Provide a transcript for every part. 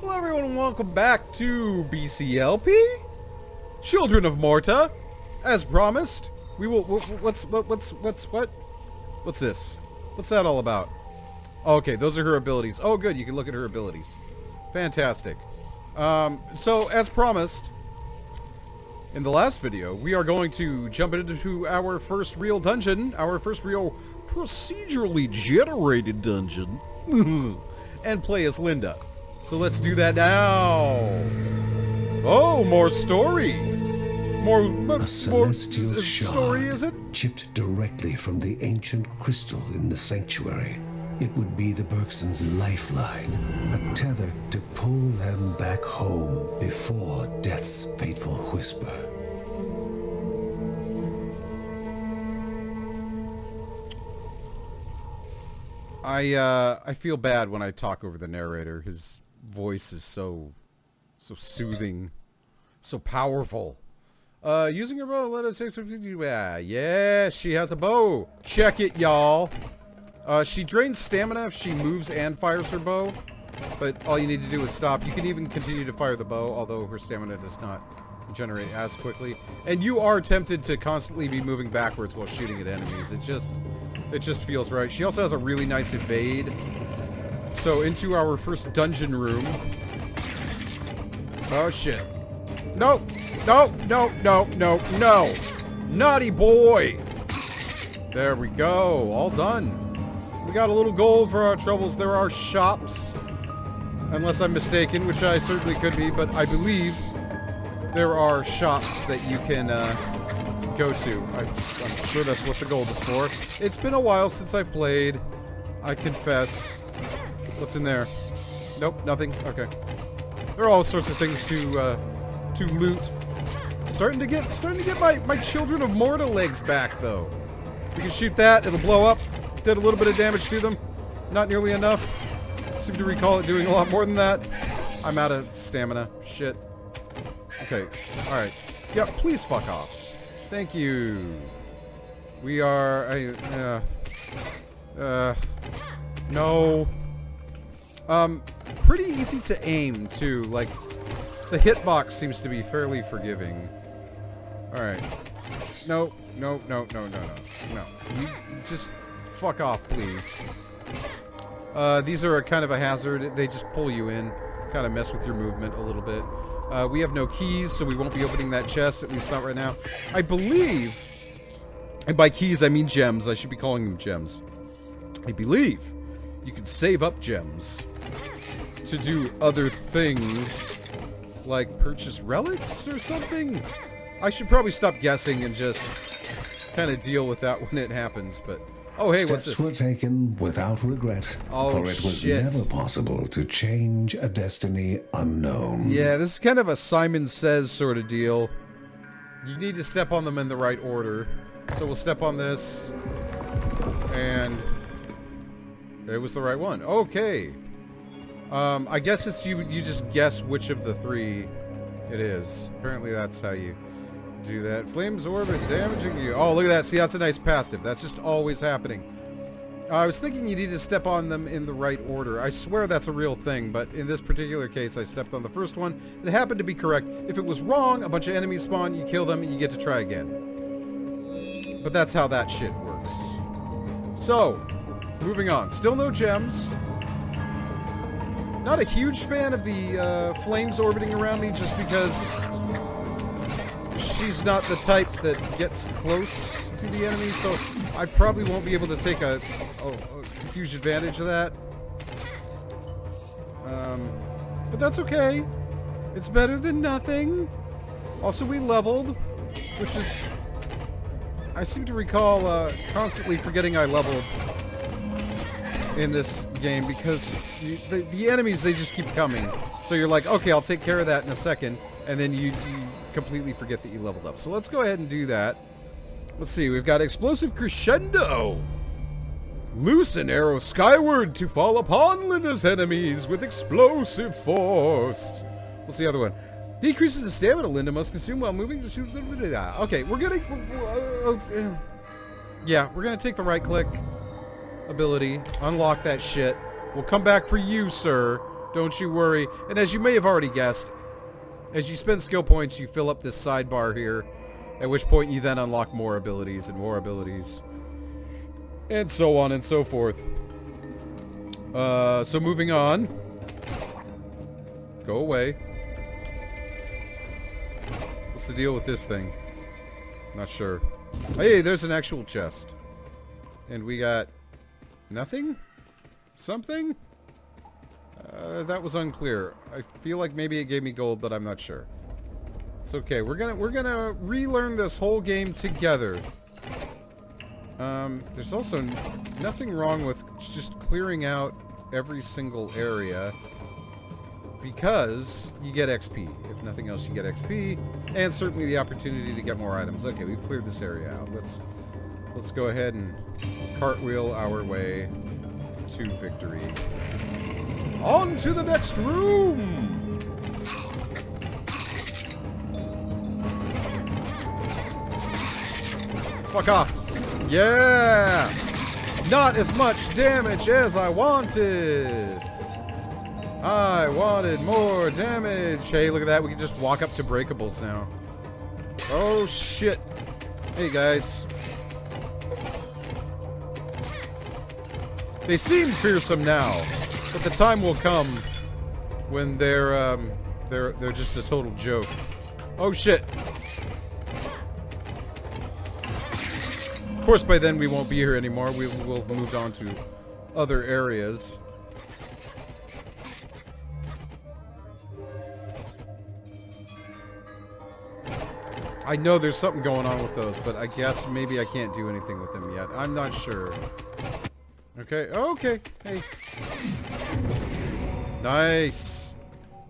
Hello everyone and welcome back to BCLP? Children of Morta. As promised, we will, what's, what, what's, what's, what? What's this? What's that all about? okay, those are her abilities. Oh good, you can look at her abilities. Fantastic. Um, so, as promised, in the last video, we are going to jump into our first real dungeon, our first real procedurally generated dungeon, and play as Linda. So let's do that now. Oh, more story. More, more celestial story, is it? chipped directly from the ancient crystal in the sanctuary. It would be the Bergsons' lifeline, a tether to pull them back home before death's fateful whisper. I uh, I feel bad when I talk over the narrator. His voice is so so soothing, so powerful. Uh, using her bow, let us take some. Yeah, yeah, she has a bow. Check it, y'all. Uh, she drains stamina if she moves and fires her bow, but all you need to do is stop. You can even continue to fire the bow, although her stamina does not generate as quickly. And you are tempted to constantly be moving backwards while shooting at enemies. It just, it just feels right. She also has a really nice evade. So into our first dungeon room. Oh shit. No, no, no, no, no, no. Naughty boy. There we go. All done. We got a little gold for our troubles. There are shops. Unless I'm mistaken, which I certainly could be, but I believe there are shops that you can uh, go to. I, I'm sure that's what the gold is for. It's been a while since I played. I confess. What's in there? Nope, nothing. Okay. There are all sorts of things to uh, to loot. Starting to get starting to get my my Children of Morta legs back though. We can shoot that. It'll blow up. Did a little bit of damage to them. Not nearly enough. Seem to recall it doing a lot more than that. I'm out of stamina. Shit. Okay. Alright. Yeah, please fuck off. Thank you. We are... I, uh... Uh... No. Um, pretty easy to aim, too. Like, the hitbox seems to be fairly forgiving. Alright. No, no, no, no, no, no. No. You just fuck off, please. Uh, these are a kind of a hazard. They just pull you in, kind of mess with your movement a little bit. Uh, we have no keys, so we won't be opening that chest, at least not right now. I believe, and by keys I mean gems. I should be calling them gems. I believe you can save up gems to do other things, like purchase relics or something. I should probably stop guessing and just kind of deal with that when it happens, but... Oh, hey, what's Steps this? were taken without regret, Oh, for it was shit. never possible to change a destiny unknown. Yeah, this is kind of a Simon Says sort of deal. You need to step on them in the right order. So we'll step on this. And... It was the right one. Okay. Um, I guess it's you, you just guess which of the three it is. Apparently that's how you do that. Flames orbit damaging you. Oh, look at that. See, that's a nice passive. That's just always happening. Uh, I was thinking you need to step on them in the right order. I swear that's a real thing, but in this particular case, I stepped on the first one. It happened to be correct. If it was wrong, a bunch of enemies spawn, you kill them, and you get to try again. But that's how that shit works. So, moving on. Still no gems. Not a huge fan of the uh, flames orbiting around me just because she's not the type that gets close to the enemy, so I probably won't be able to take a, a, a huge advantage of that. Um, but that's okay. It's better than nothing. Also, we leveled, which is... I seem to recall uh, constantly forgetting I leveled in this game because the, the enemies, they just keep coming. So you're like, okay, I'll take care of that in a second, and then you, you completely forget that you leveled up. So let's go ahead and do that. Let's see, we've got Explosive Crescendo. Loose an arrow skyward to fall upon Linda's enemies with explosive force. What's the other one? Decreases the stamina Linda must consume while moving to shoot. Okay, we're gonna. uh, yeah, we're gonna take the right click ability, unlock that shit. We'll come back for you, sir. Don't you worry. And as you may have already guessed, as you spend skill points, you fill up this sidebar here, at which point you then unlock more abilities and more abilities. And so on and so forth. Uh, so moving on. Go away. What's the deal with this thing? Not sure. Hey, there's an actual chest. And we got... Nothing? Something? Uh, that was unclear. I feel like maybe it gave me gold, but I'm not sure. It's okay. We're gonna we're gonna relearn this whole game together. Um, there's also nothing wrong with just clearing out every single area because you get XP. If nothing else, you get XP and certainly the opportunity to get more items. Okay, we've cleared this area out. Let's let's go ahead and cartwheel our way to victory. On to the next room! Fuck off. Yeah! Not as much damage as I wanted! I wanted more damage! Hey, look at that. We can just walk up to breakables now. Oh, shit. Hey, guys. They seem fearsome now. But the time will come when they're um, they're they're just a total joke. Oh shit! Of course, by then we won't be here anymore. We will moved on to other areas. I know there's something going on with those, but I guess maybe I can't do anything with them yet. I'm not sure. Okay, okay, hey. Nice.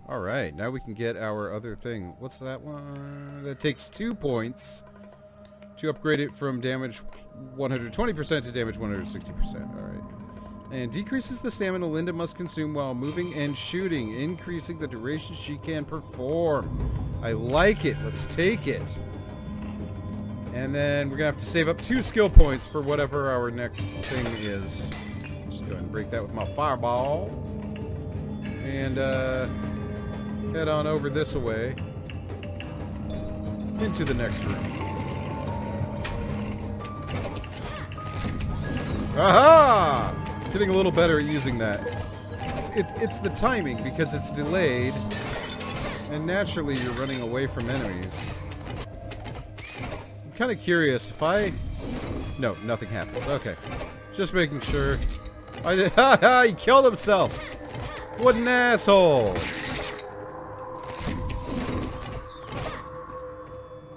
All right, now we can get our other thing. What's that one? That takes two points to upgrade it from damage 120% to damage 160%. All right. And decreases the stamina Linda must consume while moving and shooting, increasing the duration she can perform. I like it. Let's take it. And then we're going to have to save up two skill points for whatever our next thing is. Just go ahead and break that with my fireball. And uh, head on over this way. Into the next room. Aha! Getting a little better at using that. It's, it, it's the timing because it's delayed. And naturally you're running away from enemies kind of curious if I... No, nothing happens. Okay. Just making sure. I did... he killed himself! What an asshole!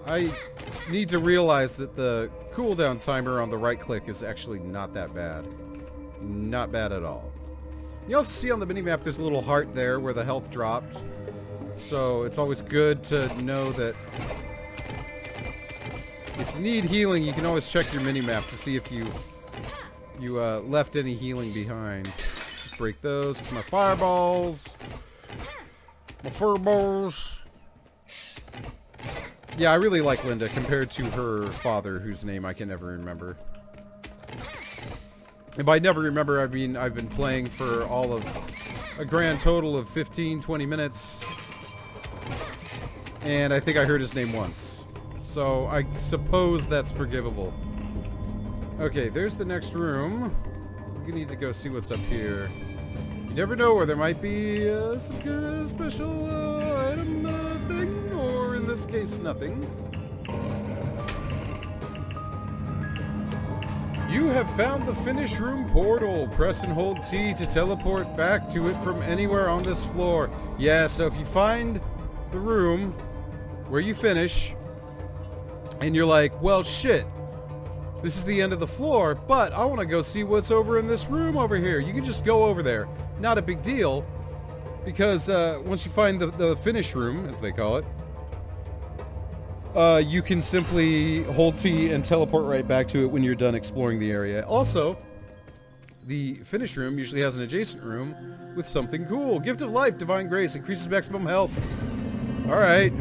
I need to realize that the cooldown timer on the right click is actually not that bad. Not bad at all. You also see on the minimap there's a little heart there where the health dropped. So it's always good to know that if you need healing, you can always check your mini-map to see if you you uh, left any healing behind. Just break those with my fireballs. My fireballs. Yeah, I really like Linda compared to her father, whose name I can never remember. And by never remember, I mean I've been playing for all of a grand total of 15, 20 minutes. And I think I heard his name once. So I suppose that's forgivable. Okay, there's the next room. We need to go see what's up here. You never know where there might be uh, some kind of special uh, item uh, thing, or in this case, nothing. You have found the finish room portal. Press and hold T to teleport back to it from anywhere on this floor. Yeah, so if you find the room where you finish, and you're like, well, shit, this is the end of the floor, but I want to go see what's over in this room over here. You can just go over there. Not a big deal, because uh, once you find the, the finish room, as they call it, uh, you can simply hold T and teleport right back to it when you're done exploring the area. Also, the finish room usually has an adjacent room with something cool. Gift of Life, Divine Grace, increases maximum health. Alright.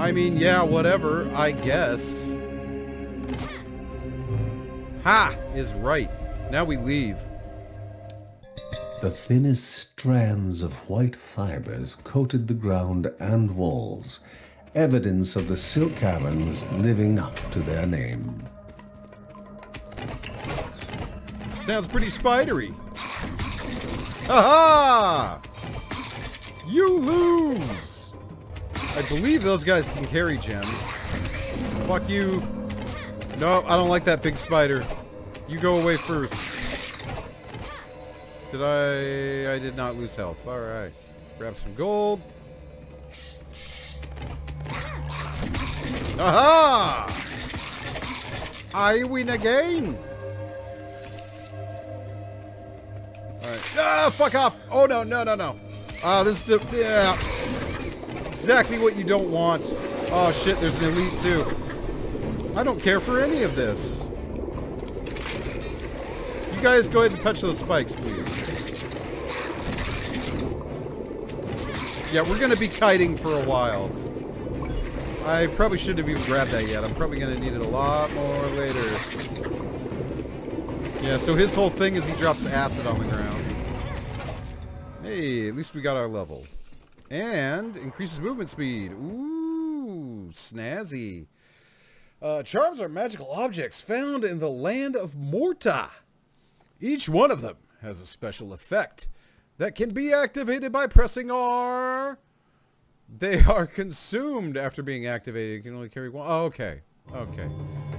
I mean, yeah, whatever, I guess. Ha! Is right. Now we leave. The thinnest strands of white fibers coated the ground and walls, evidence of the silk caverns living up to their name. Sounds pretty spidery. Aha! You lose! I believe those guys can carry gems. Fuck you. No, I don't like that big spider. You go away first. Did I... I did not lose health. Alright. Grab some gold. Aha! I win again! Alright. Ah, fuck off! Oh, no, no, no, no. Ah, uh, this is the... Yeah. Exactly what you don't want. Oh, shit, there's an elite, too. I don't care for any of this. You guys go ahead and touch those spikes, please. Yeah, we're going to be kiting for a while. I probably shouldn't have even grabbed that yet. I'm probably going to need it a lot more later. Yeah, so his whole thing is he drops acid on the ground. Hey, at least we got our level. And increases movement speed. Ooh, snazzy. Uh, charms are magical objects found in the land of Morta. Each one of them has a special effect that can be activated by pressing R. They are consumed after being activated. You can only carry one. Oh, okay. Okay.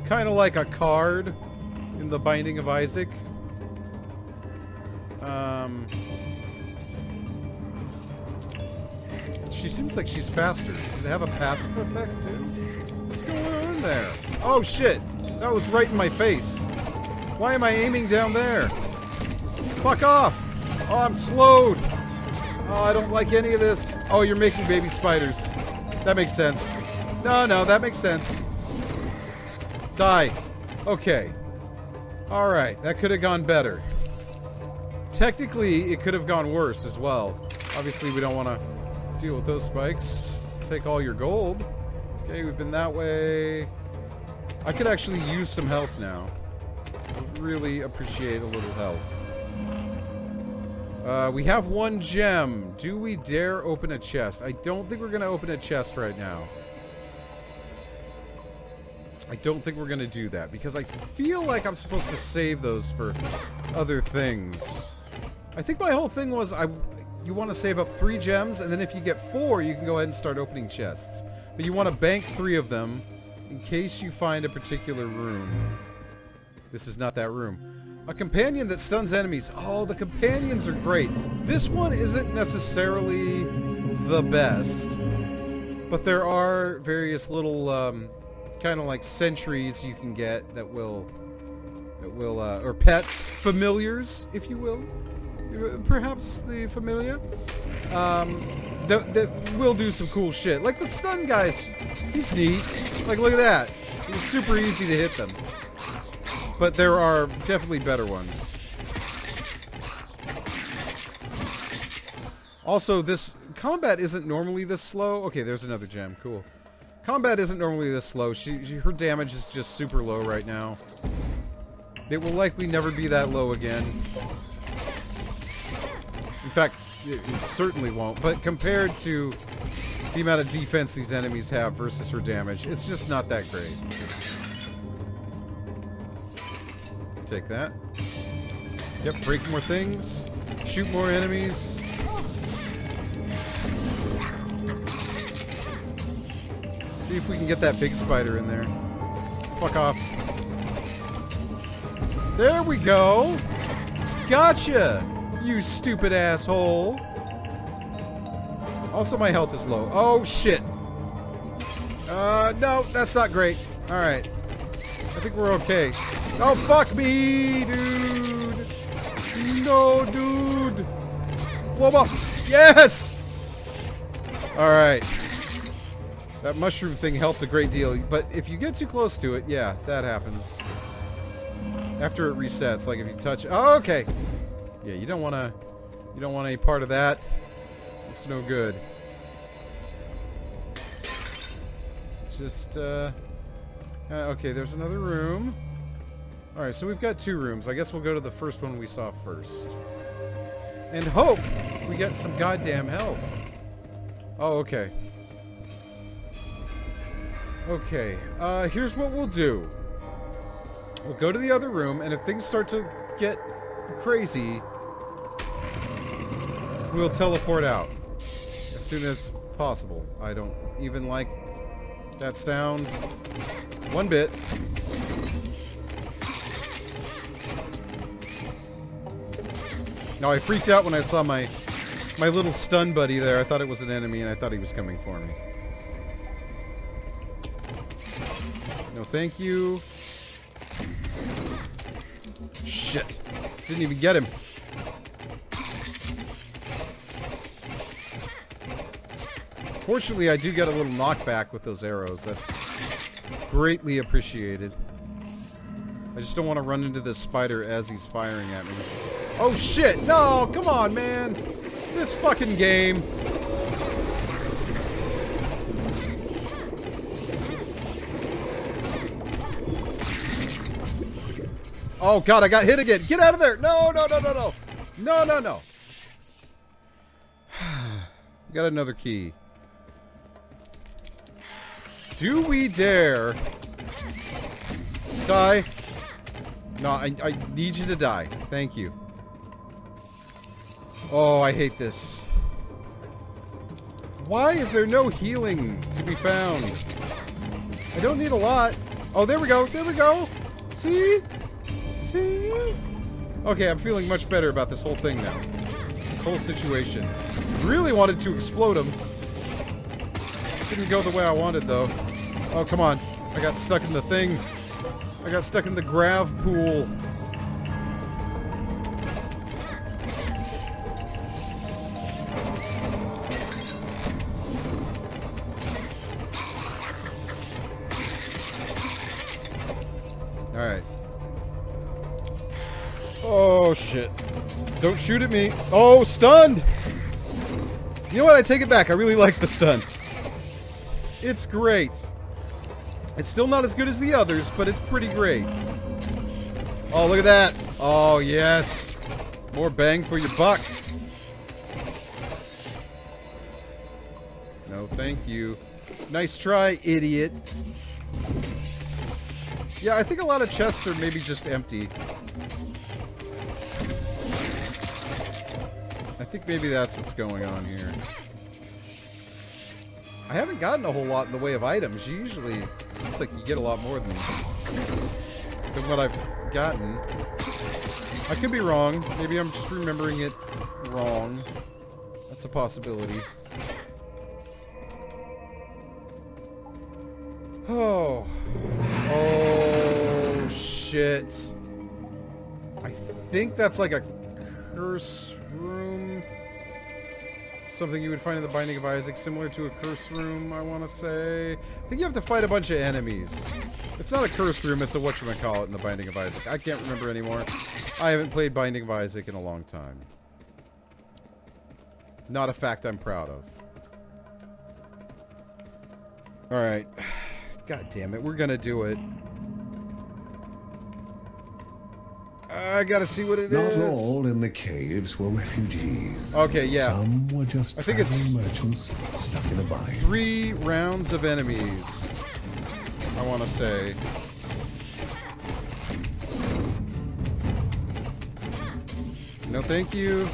Kind of like a card in the Binding of Isaac. Um, she seems like she's faster. Does it have a passive effect too? What's going on there? Oh shit! That was right in my face. Why am I aiming down there? Fuck off! Oh, I'm slowed! Oh, I don't like any of this. Oh, you're making baby spiders. That makes sense. No, no, that makes sense. Die. Okay. Alright, that could have gone better. Technically, it could have gone worse as well. Obviously, we don't want to deal with those spikes. Take all your gold. Okay, we've been that way. I could actually use some health now. Really appreciate a little health. Uh, we have one gem. Do we dare open a chest? I don't think we're going to open a chest right now. I don't think we're going to do that because I feel like I'm supposed to save those for other things. I think my whole thing was I you want to save up three gems and then if you get four you can go ahead and start opening chests. But you want to bank three of them in case you find a particular room. This is not that room. A companion that stuns enemies. Oh, the companions are great. This one isn't necessarily the best. But there are various little um, kind of like sentries you can get that will that will uh, or pets familiars if you will perhaps the familiar? Um, that, that will do some cool shit. Like the stun guys he's neat. Like look at that. It was super easy to hit them. But there are definitely better ones. Also this combat isn't normally this slow. Okay there's another gem. Cool. Combat isn't normally this slow. She, she, her damage is just super low right now. It will likely never be that low again. In fact, it, it certainly won't. But compared to the amount of defense these enemies have versus her damage, it's just not that great. Take that. Yep, break more things. Shoot more enemies. See if we can get that big spider in there. Fuck off. There we go. Gotcha, you stupid asshole. Also, my health is low. Oh, shit. Uh, no, that's not great. Alright. I think we're okay. Oh, fuck me, dude. No, dude. Blow up. Yes! Alright. That mushroom thing helped a great deal, but if you get too close to it, yeah, that happens. After it resets, like if you touch... Oh, okay! Yeah, you don't want to... You don't want any part of that. It's no good. Just, uh... uh okay, there's another room. Alright, so we've got two rooms. I guess we'll go to the first one we saw first. And hope we get some goddamn health. Oh, okay. Okay, uh, here's what we'll do. We'll go to the other room, and if things start to get crazy, we'll teleport out as soon as possible. I don't even like that sound one bit. Now I freaked out when I saw my my little stun buddy there. I thought it was an enemy and I thought he was coming for me. No thank you. Shit. Didn't even get him. Fortunately, I do get a little knockback with those arrows. That's greatly appreciated. I just don't want to run into this spider as he's firing at me. Oh shit! No! Come on, man! This fucking game! Oh god, I got hit again! Get out of there! No, no, no, no, no! No, no, no! got another key. Do we dare die? No, I, I need you to die. Thank you. Oh, I hate this. Why is there no healing to be found? I don't need a lot. Oh, there we go. There we go. See? See? Okay, I'm feeling much better about this whole thing now. This whole situation. Really wanted to explode him. Didn't go the way I wanted, though. Oh, come on. I got stuck in the thing. I got stuck in the grav pool. Alright. Oh, shit. Don't shoot at me. Oh, stunned! You know what? I take it back. I really like the stun. It's great. It's still not as good as the others, but it's pretty great. Oh, look at that. Oh, yes. More bang for your buck. No, thank you. Nice try, idiot. Yeah, I think a lot of chests are maybe just empty. I think maybe that's what's going on here. I haven't gotten a whole lot in the way of items. Usually, seems like you get a lot more than, than what I've gotten. I could be wrong. Maybe I'm just remembering it wrong. That's a possibility. Oh. Oh, shit. I think that's like a curse room. Something you would find in the Binding of Isaac, similar to a curse room, I want to say. I think you have to fight a bunch of enemies. It's not a curse room, it's a whatchamacallit in the Binding of Isaac. I can't remember anymore. I haven't played Binding of Isaac in a long time. Not a fact I'm proud of. Alright. God damn it, we're gonna do it. I gotta see what it Not is. all in the caves were refugees. Okay, yeah. Some were just I think it's- merchants stuck in a bind. Three rounds of enemies. I want to say. No, thank you.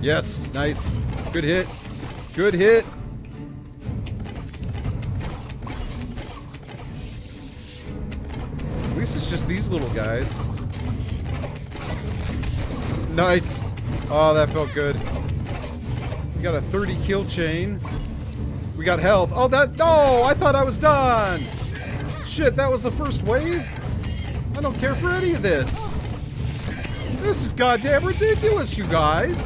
Yes, nice. Good hit. Good hit. Just these little guys. Nice. Oh, that felt good. We got a 30 kill chain. We got health. Oh, that. No, I thought I was done. Shit, that was the first wave? I don't care for any of this. This is goddamn ridiculous, you guys.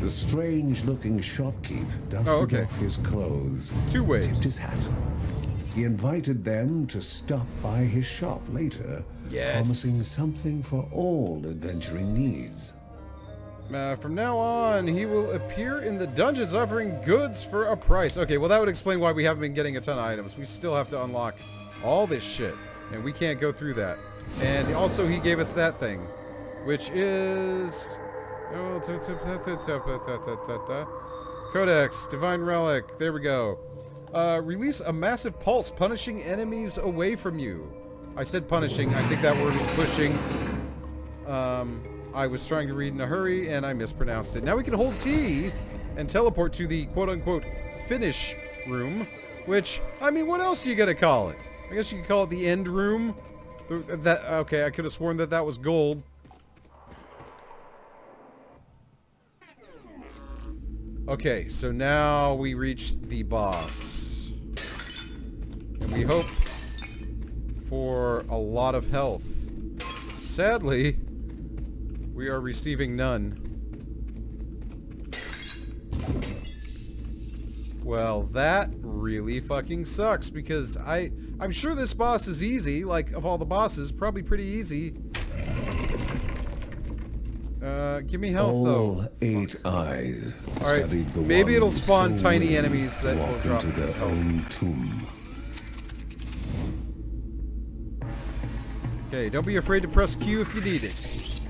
The strange-looking shopkeep dusted Oh, okay. off his clothes, Two tipped his hat. He invited them to stop by his shop later, Yes. promising something for all adventuring needs. Uh, from now on, he will appear in the dungeons offering goods for a price. Okay, well that would explain why we haven't been getting a ton of items. We still have to unlock all this shit, and we can't go through that. And also he gave us that thing, which is... Codex, Divine Relic, there we go. Uh, release a massive pulse, punishing enemies away from you. I said punishing, I think that word is pushing. Um, I was trying to read in a hurry and I mispronounced it. Now we can hold T and teleport to the quote-unquote finish room, which, I mean, what else are you going to call it? I guess you could call it the end room. That Okay, I could have sworn that that was gold. Okay, so now we reach the boss. We hope for a lot of health. Sadly, we are receiving none. Well, that really fucking sucks because I I'm sure this boss is easy, like of all the bosses, probably pretty easy. Uh, give me health all though. eight eyes. All right, maybe it'll spawn tiny enemies that will drop into their health. own tomb. Okay, don't be afraid to press Q if you need it.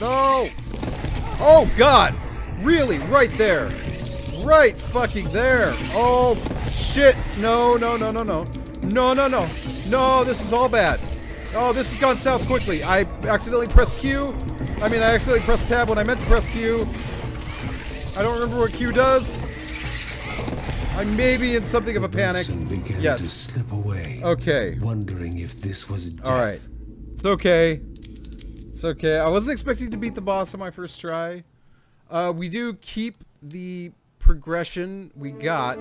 No! Oh, God! Really? Right there. Right fucking there. Oh, shit. No, no, no, no, no. No, no, no. No, this is all bad. Oh, this has gone south quickly. I accidentally pressed Q. I mean, I accidentally pressed tab when I meant to press Q. I don't remember what Q does. I may be in something of a panic. Began Yes. to slip away. Okay. Wondering if this was death. All right. It's okay. It's okay. I wasn't expecting to beat the boss on my first try. Uh, we do keep the progression we got,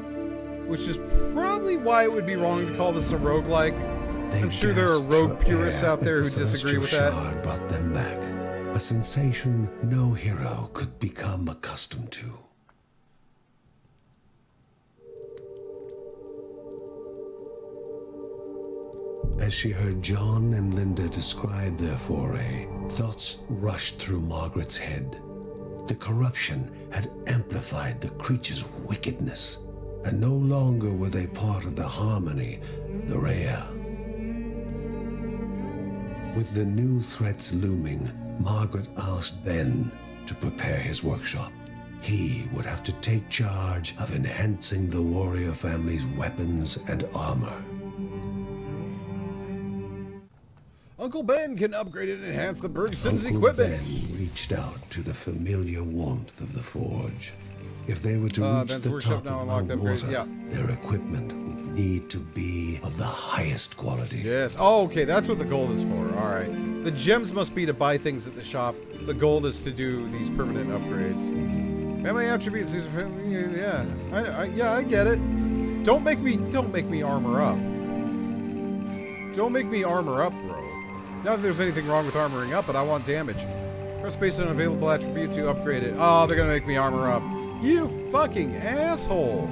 which is probably why it would be wrong to call this a roguelike. They I'm sure there are rogue purists out there who disagree with that. brought them back. A sensation no hero could become accustomed to. As she heard John and Linda describe their foray, thoughts rushed through Margaret's head. The corruption had amplified the creature's wickedness, and no longer were they part of the harmony of the Rhea. With the new threats looming, Margaret asked Ben to prepare his workshop. He would have to take charge of enhancing the warrior family's weapons and armor. Uncle Ben can upgrade and enhance the Bergson's Uncle equipment. Ben reached out to the familiar warmth of the forge. If they were to Uh, reach Ben's the top now of unlocked Mount Water, yeah. their equipment would need to be of the highest quality. Yes. Oh, okay. That's what the gold is for. All right. The gems must be to buy things at the shop. The gold is to do these permanent upgrades. Family attributes. These are family. Yeah. I, I, yeah. I get it. Don't make me. Don't make me armor up. Don't make me armor up, bro. Not that there's anything wrong with armoring up, but I want damage. Press space on available attribute to upgrade it. Oh, they're gonna make me armor up. You fucking asshole.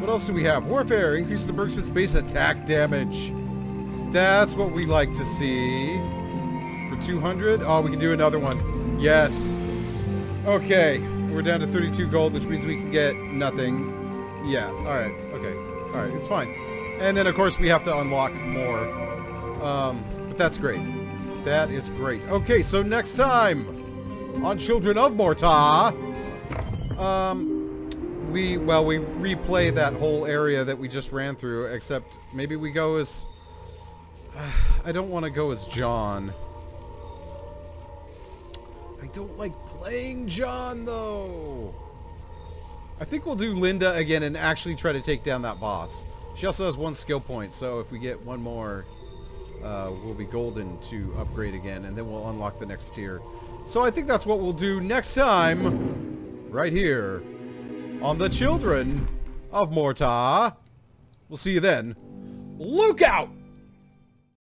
What else do we have? Warfare. Increases the Bergson's base attack damage. That's what we like to see. For 200? Oh, we can do another one. Yes. Okay. We're down to 32 gold, which means we can get nothing. Yeah. Alright. Okay. Alright. It's fine. And then, of course, we have to unlock more. Um, that's great. That is great. Okay, so next time on Children of Morta, um, we, well, we replay that whole area that we just ran through, except maybe we go as... I don't want to go as John. I don't like playing John, though. I think we'll do Linda again and actually try to take down that boss. She also has one skill point, so if we get one more, uh, we'll be golden to upgrade again, and then we'll unlock the next tier. So I think that's what we'll do next time, right here, on the Children of Morta. We'll see you then. Look out!